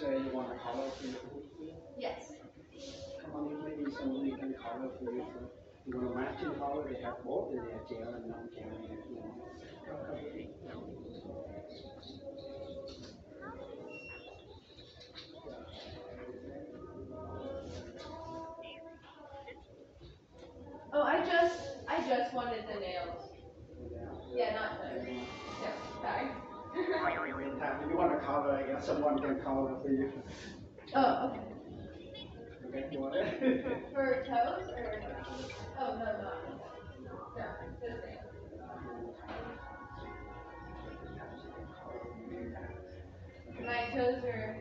say you want to color for your food? Yes. Come on, in, maybe somebody can color for you. You want to matching color? They have both in there, gel and non-gel. You know. Oh, I just, I just wanted the nails. Yeah, not the, color, I guess someone can color for you. Oh, okay. Okay, you want it? For toes or? Oh, no, no. No, just nails. My toes are